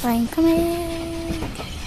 Frank, come.